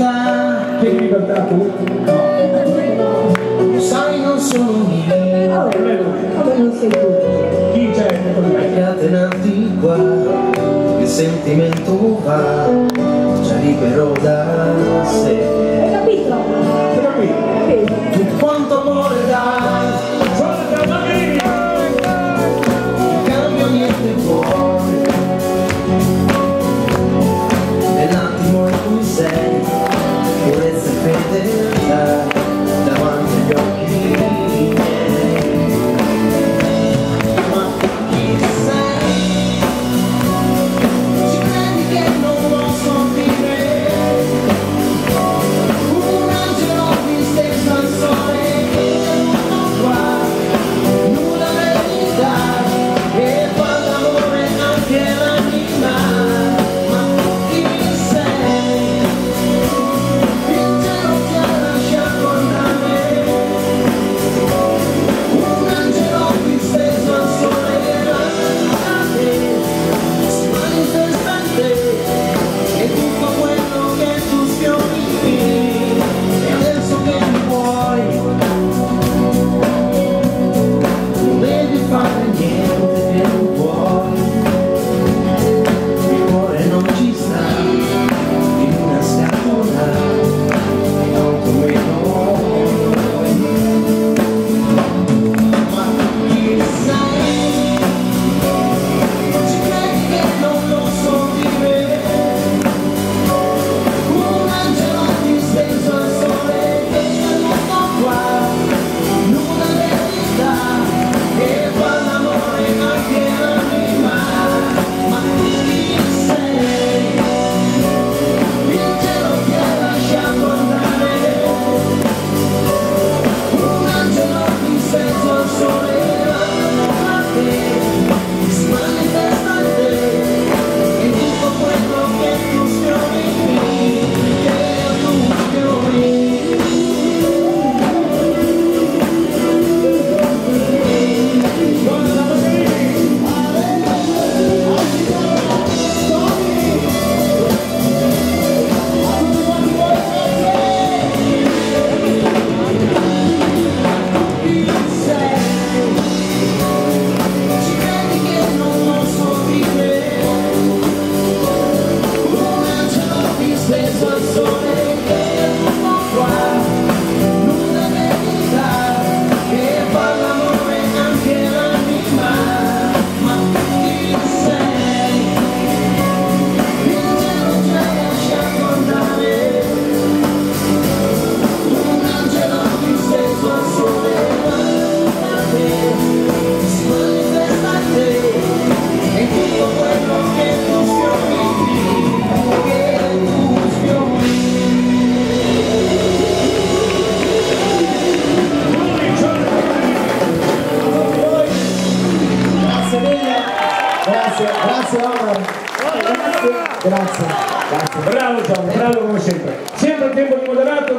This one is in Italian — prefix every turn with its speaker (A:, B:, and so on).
A: libertà
B: che libertà tu? no
A: sai non sono
B: io
C: allora non sei tu
B: chi c'è?
A: catena antigua il sentimento va già libero da sé
D: Grazie, grazie.
B: Bravo Gianni, bravo come sempre. Sempre a tempo di moderato,